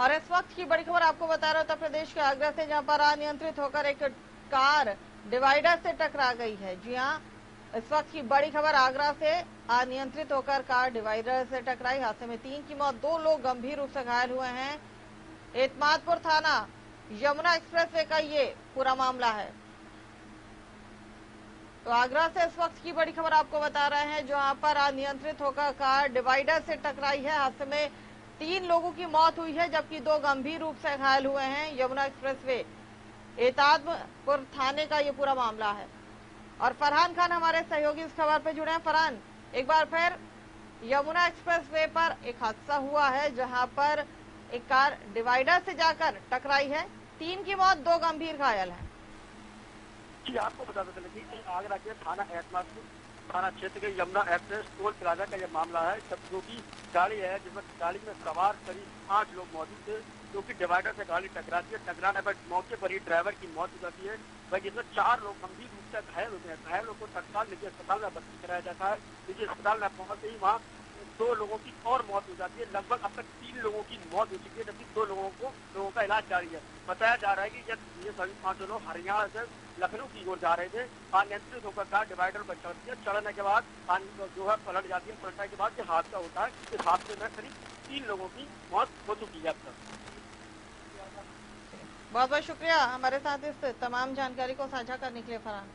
और इस वक्त की बड़ी खबर आपको बता रहा उत्तर प्रदेश के आगरा से जहाँ पर अनियंत्रित होकर एक कार डिवाइडर से टकरा गई है। जी हाँ इस वक्त की बड़ी खबर आगरा से, अनियंत्रित होकर कार डिवाइडर से टकराई। हादसे में तीन की मौत, दो लोग गंभीर रूप से घायल हुए हैं। एतमादपुर थाना, यमुना एक्सप्रेसवे का ये पूरा मामला है। तो आगरा से इस वक्त की बड़ी खबर आपको बता रहे हैं, जहाँ पर अनियंत्रित होकर कार डिवाइडर से टकराई है। हादसे में तीन लोगों की मौत हुई है, जबकि दो गंभीर रूप से घायल हुए हैं। यमुना एक्सप्रेसवे एतादपुर थाने का ये पूरा मामला है। और फरहान खान हमारे सहयोगी इस खबर पे जुड़े हैं। फरहान, एक बार फिर यमुना एक्सप्रेसवे पर एक हादसा हुआ है, जहाँ पर एक कार डिवाइडर से जाकर टकराई है। तीन की मौत, दो गंभीर घायल हैं। जी, आपको बता लगी कि आगरा के थाना एतमादपुर थाना क्षेत्र के यमुना एक्सप्रेस टोल प्लाजा का यह मामला है। जब जो की गाड़ी है, जिसमें गाड़ी में सवार करीब आठ लोग मौजूद थे, जो की डिवाइडर से गाड़ी टकराती है। टकराने पर मौके पर ही ड्राइवर की मौत हो जाती है। वही जिसमें चार लोग गंभीर रूप से घायल होते हैं। घायल लोग को तत्काल निजी अस्पताल में भर्ती कराया जाता है। निजी अस्पताल में पहुँचते ही वहाँ दो लोगों की और मौत हो जाती है। लगभग अब तक तीन लोगों की मौत हो चुकी है, जबकि दो लोगों का इलाज जारी है। बताया जा रहा है कि ये सभी पाँचों लोग हरियाणा से लखनऊ की ओर जा रहे थे, अनियंत्रित होकर कार डिवाइडर पर चढ़ती है चढ़ने के बाद जो है पलट जाती है, पलटने के बाद जो हादसा होता है। इस हादसे में करीब तीन लोगों की मौत हो चुकी है अब तक। बहुत बहुत शुक्रिया। हमारे साथ इस तमाम जानकारी को साझा करने के लिए फरहान।